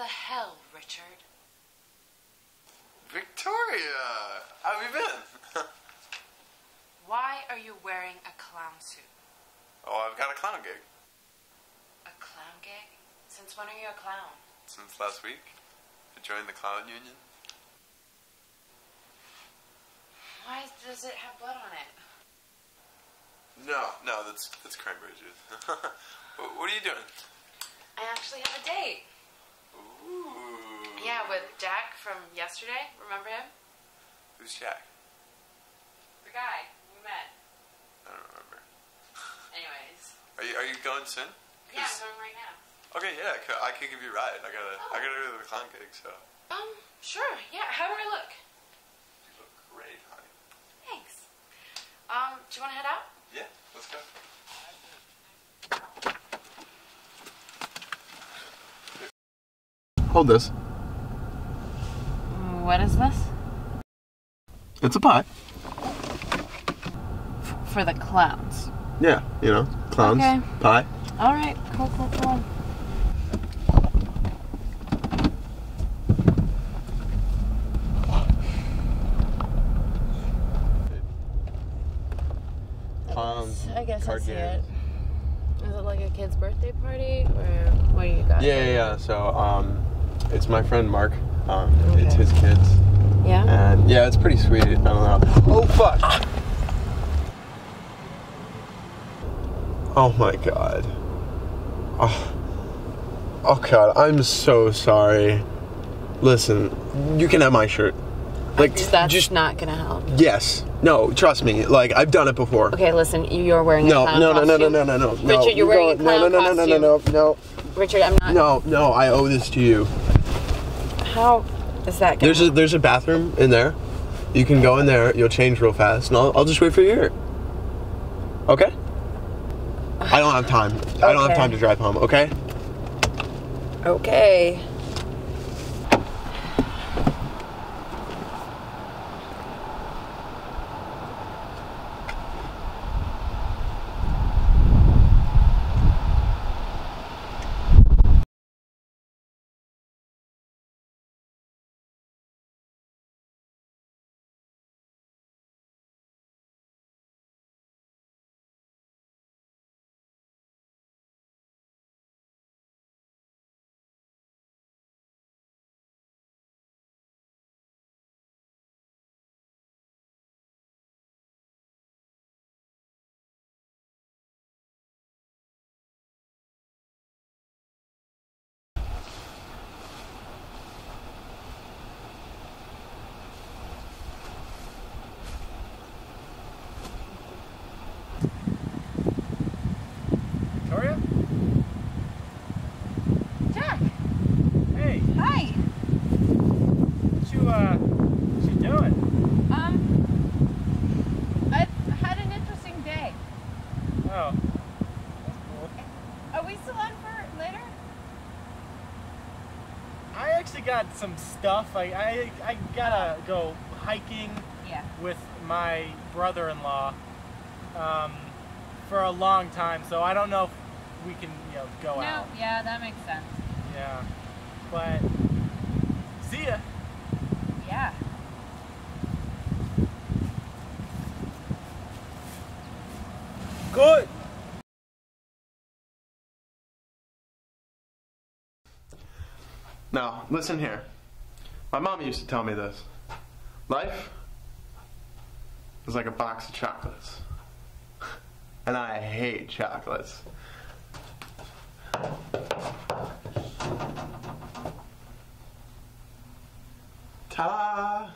the hell, Richard? Victoria, how have you been? Why are you wearing a clown suit? oh, I've got a clown gig A clown gig? Since when are you a clown? since last week. I joined the clown union. Why does it have blood on it? No, no, that's that's cranberry juice. what, what are you doing? I actually have a date. Ooh. Yeah, with Jack from yesterday. Remember him? Who's Jack? The guy we met. I don't remember. Anyways. Are you are you going soon? Yeah, 'Cause- I'm going right now. Okay, yeah, I could, give you a ride. I gotta I gotta go to the clown gig, so. Um, sure. Yeah, how do I look? You look great, honey. Thanks. Um, do you want to head out? Yeah, let's go. Hold this. What is this? It's a pie. For the clowns. Yeah, you know, clowns, Okay. pie. All right. Cool, cool, cool. Clowns. I guess I see it. Is it like a kid's birthday party, or what do you got? Yeah, yeah, yeah. So, um, it's my friend Mark. Um, it's his kids, Yeah. and yeah, it's pretty sweet. I don't know. Oh fuck! Oh my god. Oh. oh god, I'm so sorry. Listen, you can have my shirt. Like, That's just not gonna help. yes. No, trust me. Like, I've done it before. Okay, listen. You're wearing No, a clown no, no, no, no, no, no, no, no. Richard, you're wearing a clown no, no, no, no, no, no, no, Richard, I'm not. no, no. I owe this to you. How is that gonna? There's a there's a bathroom in there. You can go in there. You'll change real fast, and I'll, I'll just wait for you here. Okay. I don't have time. I don't have time to drive home. Okay. okay. Victoria? Jack. Hey, Hi. what you, uh, what you doing? Um, I had an interesting day. Oh, that's cool. Are we still on for later? I actually got some stuff. I, I, I gotta go hiking Yeah. with my brother-in-law um, for a long time, so I don't know if we can, you know, go No. out. Yeah, that makes sense. Yeah. But, see ya. Yeah. Good. Now, listen here. My mom used to tell me this. Life is like a box of chocolates. And I hate chocolates. Ta-da!